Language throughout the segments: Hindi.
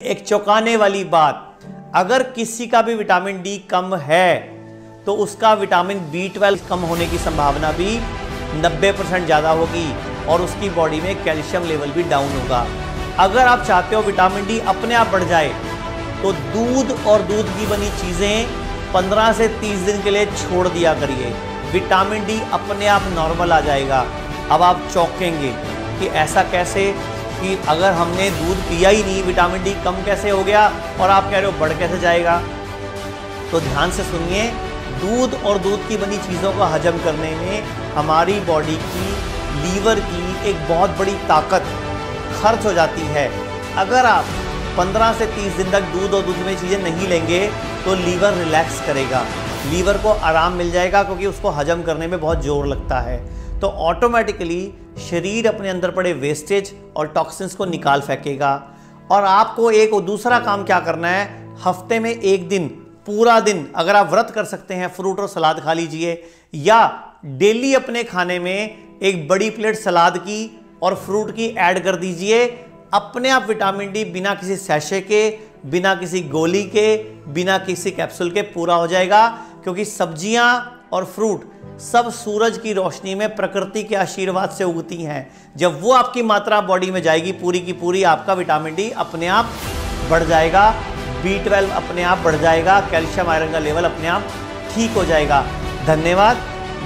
एक चौंकाने वाली बात, अगर किसी का भी विटामिन डी कम है तो उसका विटामिन बी ट्वेल्व कम होने की संभावना भी 90 परसेंट ज़्यादा होगी और उसकी बॉडी में कैल्शियम लेवल भी डाउन होगा। अगर आप चाहते हो विटामिन डी अपने आप बढ़ जाए तो दूध और दूध की बनी चीज़ें 15 से 30 दिन के लिए छोड़ दिया करिए। विटामिन डी अपने आप नॉर्मल आ जाएगा। अब आप चौंकेंगे कि ऐसा कैसे? कि अगर हमने दूध पिया ही नहीं, विटामिन डी कम कैसे हो गया और आप कह रहे हो बढ़ कैसे जाएगा? तो ध्यान से सुनिए, दूध और दूध की बनी चीज़ों को हजम करने में हमारी बॉडी की, लीवर की एक बहुत बड़ी ताकत खर्च हो जाती है। अगर आप 15 से 30 दिन तक दूध और दूध में चीज़ें नहीं लेंगे तो लीवर रिलैक्स करेगा। लीवर को आराम मिल जाएगा क्योंकि उसको हजम करने में बहुत ज़ोर लगता है। तो ऑटोमेटिकली शरीर अपने अंदर पड़े वेस्टेज और टॉक्सिन्स को निकाल फेंकेगा। और आपको एक और दूसरा काम क्या करना है? हफ़्ते में एक दिन, पूरा दिन अगर आप व्रत कर सकते हैं फ्रूट और सलाद खा लीजिए, या डेली अपने खाने में एक बड़ी प्लेट सलाद की और फ्रूट की ऐड कर दीजिए। अपने आप विटामिन डी बिना किसी सैशे के, बिना किसी गोली के, बिना किसी कैप्सूल के पूरा हो जाएगा, क्योंकि सब्ज़ियाँ और फ्रूट सब सूरज की रोशनी में प्रकृति के आशीर्वाद से उगती हैं। जब वो आपकी मात्रा बॉडी में जाएगी, पूरी की पूरी आपका विटामिन डी अपने आप बढ़ जाएगा बी ट्वेल्व अपने आप बढ़ जाएगा कैल्शियम आयरन का लेवल अपने आप ठीक हो जाएगा। धन्यवाद।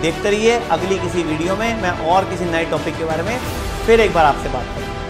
देखते रहिए अगली किसी वीडियो में। मैं और किसी नए टॉपिक के बारे में फिर एक बार आपसे बात करूँ